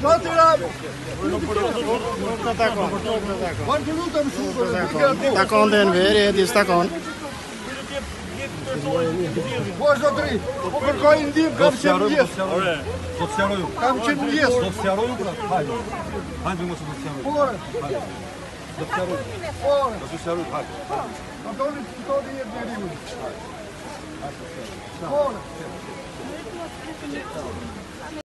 Takon dhe në veri, e disë takon. Po është do tri, po përkoj i ndim, kam qenë në Po Do të sjaroju. Kam qenë në Po Do të sjaroju, pra, hajde. Hajde, mësë të sjaroju. Po, Do të sjaroju. Po, Do të sjaroju, hajde. Kam do të të një deri Po, re. Po,